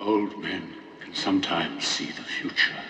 Old men can sometimes see the future.